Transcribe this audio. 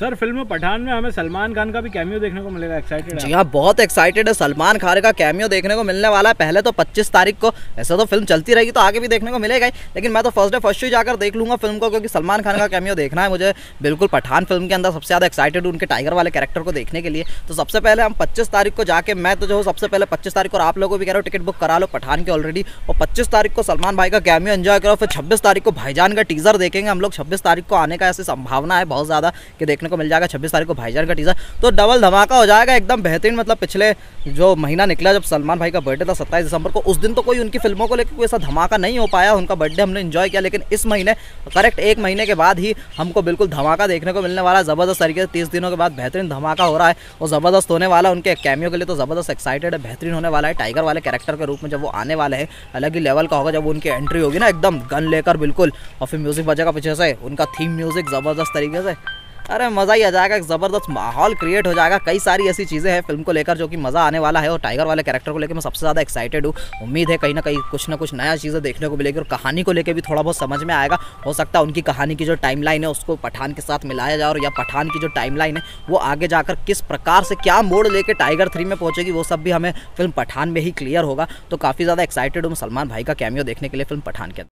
Sir film Pathan में हमें सलमान खान का भी कैमियो देखने को मिलेगा एक्साइटेड जी हाँ बहुत एक्साइटेड है। सलमान खान का कैमियो देखने को मिलने वाला है। पहले तो 25 तारीख को ऐसे तो फ़िल्म चलती रहेगी तो आगे भी देखने को मिलेगा ही। लेकिन मैं तो फ़र्स्ट डे फ़र्स्ट शो जाकर देख लूँगा फ़िल्म को क्योंकि सलमान खान का कैमियो देखना है मुझे। बिल्कुल पठान फ़िल्म के अंदर सबसे ज़्यादा एक्साइटेड उनके टाइगर वाले कैरेक्टर को देखने के लिए। तो सबसे पहले हम पच्चीस तारीख को जाकर मैं तो जो सबसे पहले पच्चीस तारीख को आप लोगों को भी कह रहा हूँ टिकट बुक करा लो पठान के ऑलरेडी और पच्चीस तारीख को सलमान भाई का कैमियो एंजॉय करो। फिर छब्बीस तारीख को भाईजान का टीजर देखेंगे हम लोग। छब्बीस तारीख को आने का ऐसी संभावना है बहुत ज़्यादा कि देखने को मिल जाएगा, छब्बीस तारीख को भाईजान का टीजर तो डबल धमाका हो जाएगा, एकदम बेहतरीन मतलब पिछले जो महीना निकला जब सलमान भाई का बर्थडे था सत्ताईस दिसंबर को, उस दिन तो कोई उनकी फ़िल्मों को लेकर कोई ऐसा धमाका नहीं हो पाया, उनका बर्थडे हमने इन्जॉय किया, लेकिन इस महीने करेक्ट एक महीने के बाद ही हमको बिल्कुल धमाका देखने को मिलने वाला ज़बरदस्त तरीके से तीस दिनों के बाद बेहतरीन धमाका हो रहा है और ज़बरदस्त होने वाला उनके कैमियो के लिए तो ज़बरदस्त एक्साइटेड है, बेहतरीन होने वाला है। टाइगर वाले कैरेक्टर के रूप में जब वो आने वाले हैं, अलग ही लेवल का होगा, जब उनकी एंट्री होगी ना, एकदम गन लेकर बिल्कुल, और फिर म्यूज़िक बजेगा पीछे से, उनका थीम म्यूज़िक ज़बरदस्त तरीके से। अरे मज़ा ही आ जाएगा, एक ज़बरदस्त माहौल क्रिएट हो जाएगा। कई सारी ऐसी चीज़ें हैं फ़िल्म को लेकर जो कि मज़ा आने वाला है और टाइगर वाले कैरेक्टर को लेकर मैं सबसे ज़्यादा एक्साइटेड हूँ। उम्मीद है कहीं ना कहीं कुछ ना कुछ नया चीज़ें देखने को मिलेगी और कहानी को लेकर भी थोड़ा बहुत समझ में आएगा। हो सकता है उनकी कहानी की जो टाइम है उसको पठान के साथ मिलाया जाए और या पठान की जो टाइम है वो आगे जाकर किस प्रकार से क्या मोड़ लेकर टाइगर थ्री में पहुंचेगी, वो सब भी हमें फ़िल्म पठान में ही क्लियर होगा। तो काफ़ी ज़्यादा एक्साइटेड हूँ सलमान भाई का कैमियो देखने के लिए फ़िल्म पठान के